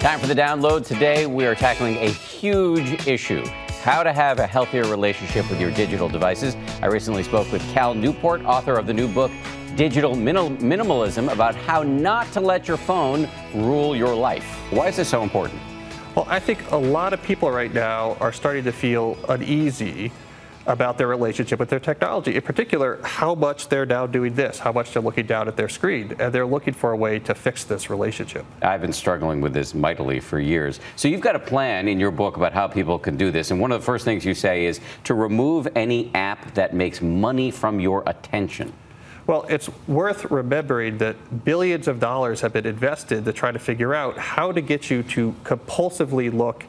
Time for the download. Today, we are tackling a huge issue how to have a healthier relationship with your digital devices. I recently spoke with Cal Newport, author of the new book, Digital Minimalism, about how not to let your phone rule your life. Why is this so important? Well, I think a lot of people right now are starting to feel uneasy about their relationship with their technology. In particular, how much they're now doing this, how much they're looking down at their screen, and they're looking for a way to fix this relationship. I've been struggling with this mightily for years. So you've got a plan in your book about how people can do this, and one of the first things you say is to remove any app that makes money from your attention. Well, it's worth remembering that billions of dollars have been invested to try to figure out how to get you to compulsively look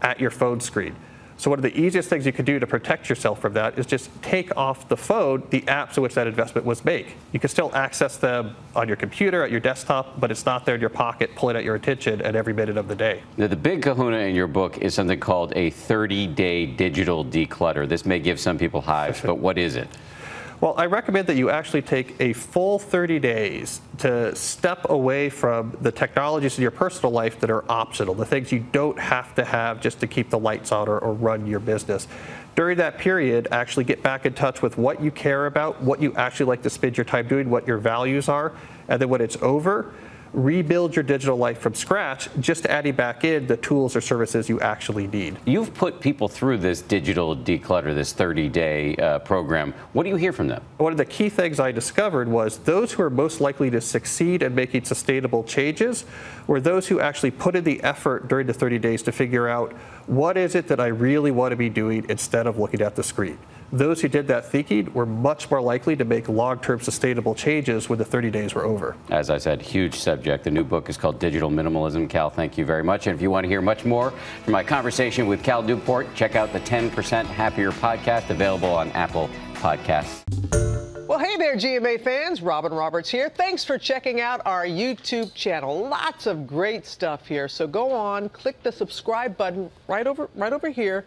at your phone screen. So one of the easiest things you could do to protect yourself from that is just take off the phone the apps in which that investment was made. You can still access them on your computer, at your desktop, but it's not there in your pocket, pulling at your attention at every minute of the day. Now, the big kahuna in your book is something called a 30-day digital declutter. This may give some people hives, but what is it? Well, I recommend that you actually take a full 30 days to step away from the technologies in your personal life that are optional, the things you don't have to have just to keep the lights on or, or run your business. During that period, actually get back in touch with what you care about, what you actually like to spend your time doing, what your values are, and then when it's over, rebuild your digital life from scratch, just adding back in the tools or services you actually need. You've put people through this digital declutter, this 30 day uh, program. What do you hear from them? One of the key things I discovered was those who are most likely to succeed in making sustainable changes were those who actually put in the effort during the 30 days to figure out what is it that I really want to be doing instead of looking at the screen. Those who did that thinking were much more likely to make long-term sustainable changes when the 30 days were over. As I said, huge subject. The new book is called Digital Minimalism. Cal, thank you very much. And if you want to hear much more from my conversation with Cal Newport, check out the 10% Happier podcast available on Apple Podcasts. Well, hey there, GMA fans. Robin Roberts here. Thanks for checking out our YouTube channel. Lots of great stuff here. So go on, click the subscribe button right over right over here